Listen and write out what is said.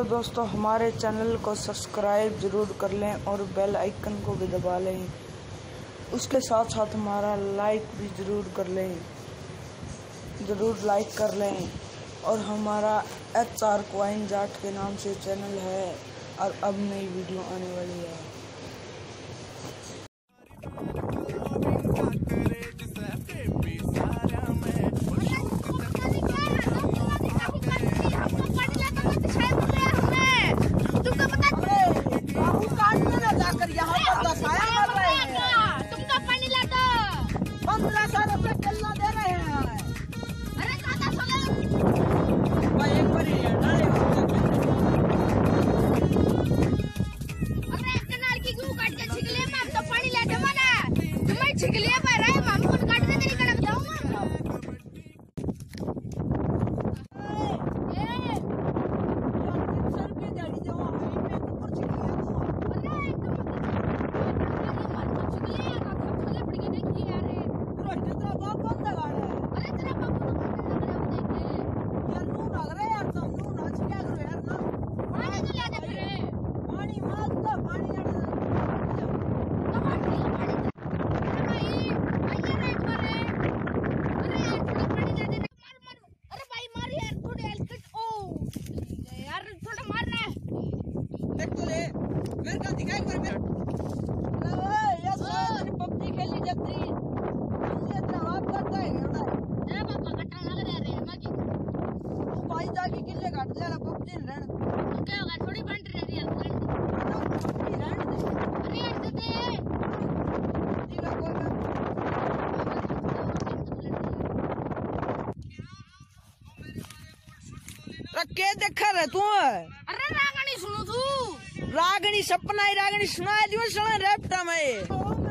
तो दोस्तों, हमारे चैनल को सब्सक्राइब ज़रूर कर लें और बेल आइकन को भी दबा लें। उसके साथ साथ हमारा लाइक भी ज़रूर कर लें। ज़रूर लाइक कर लें। और हमारा एच आर क्वाइन जाट के नाम से चैनल है और अब नई वीडियो आने वाली है। छिकलिए पर भाई जाके किले ले पबजी रहने थोड़ी बंट रही है पबजी अरे का रखे रहे तू अरे रागणी सुनो तू रागणी सपना ही रागणी सुनाए दियो सणे रेपटा में